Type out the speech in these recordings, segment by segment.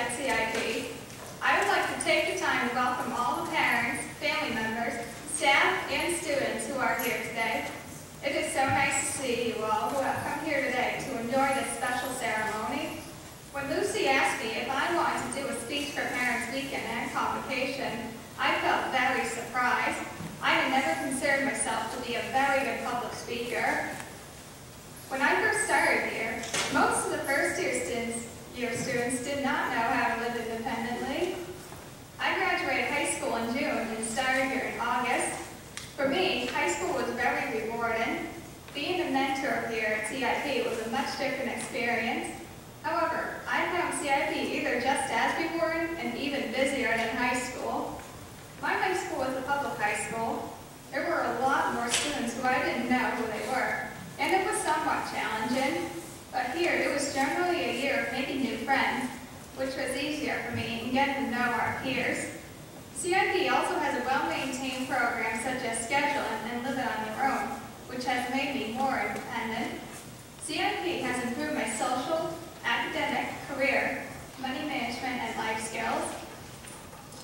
at CIP. I would like to take the time to welcome all the parents, family members, staff, and students who are here today. It is so nice to see you all who have come here today to enjoy this special ceremony. When Lucy asked me if I wanted to do a speech for Parents Weekend and Convocation, I felt very surprised. I had never considered myself to be a very good public speaker. When I first started here, most of the first year students, year students did not know how to live independently. I graduated high school in June and started here in August. For me, high school was very rewarding. Being a mentor here at CIP was a much different experience. However, I found CIP either just as rewarding and even busier than high school. My high school was a public high school. There were a lot more students who I didn't know who they were, and it was somewhat challenging. But here, it was generally a year of making new friends, which was easier for me in getting to know our peers. CIP also has a well-maintained program such as scheduling and live it on your own, which has made me more independent. CIP has improved my social, academic, career, money management, and life skills.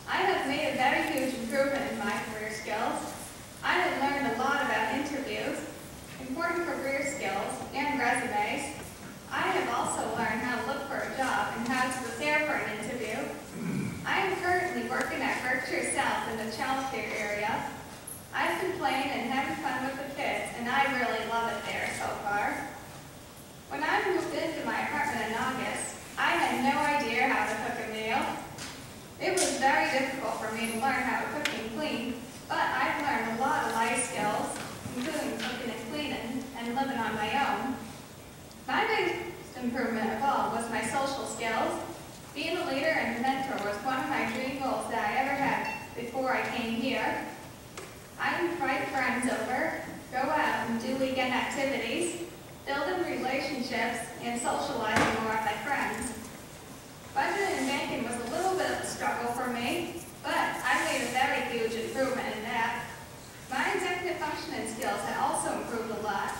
I have made a very huge improvement in my career skills. I have learned a lot about interviews, important career skills, and resumes. I have also learned how to look for a job and how to prepare for an interview. I am currently working at Berkshire South in the child care area. I've been playing and having fun with the kids, and I really love it there so far. When I moved into my apartment in August, I had no idea how to cook a meal. It was very difficult for me to learn how to cook and clean, but I've learned a lot of life skills, including cooking and cleaning and living on my own. My biggest improvement of all was my social skills. Being a leader and mentor was one of my dream goals that I ever had before I came here. I invite friends over, go out and do weekend activities, building relationships, and socializing more with my friends. Budgeting and banking was a little bit of a struggle for me, but I made a very huge improvement in that. My executive functioning skills have also improved a lot.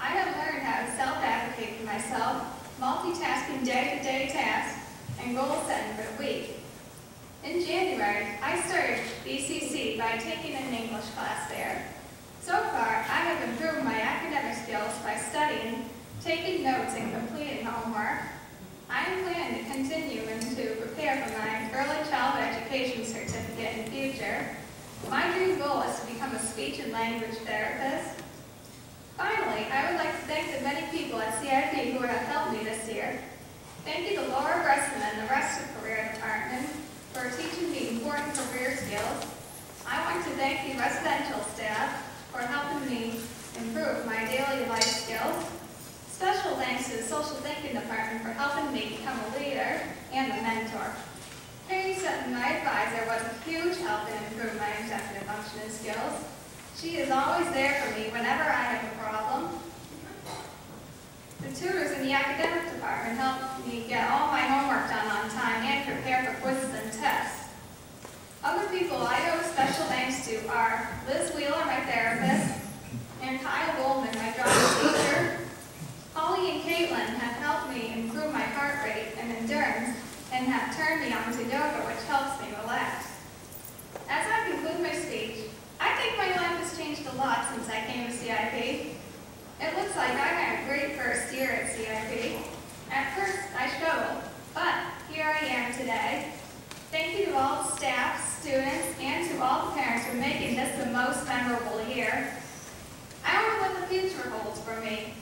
I have learned how to self-advocate for myself, multitasking day-to-day tasks, and goal setting for the week. In January, I started BCC by taking an English class there. So far, I have improved skills by studying, taking notes, and completing homework. I plan to continue and to prepare for my early childhood education certificate in the future. My dream goal is to become a speech and language therapist. Finally, I would like to thank the many people at CIP who have helped me this year. Thank you to Laura Bresson and the rest of the career department for teaching me important career skills. I want to thank the residential staff for helping me improve my daily life skills. Special thanks to the social thinking department for helping me become a leader and a mentor. Harry Sutton, my advisor, was a huge help in improving my executive functioning skills. She is always there for me whenever I have a problem. The tutors in the academic department help me get all my homework done on time and prepare for quizzes and tests. Other people I owe special thanks to are Liz Wheeler, my therapist, and Kyle Goldman, my drama teacher. Holly and Caitlin have helped me improve my heart rate and endurance and have turned me on to yoga, which helps me relax. As I conclude my speech, I think my life has changed lot since I came to CIP. It looks like I had a great first year at CIP. At first, I struggled, but here I am today. Thank you to all the staff, students, and to all the parents for making this the most memorable year. I don't know what the future holds for me,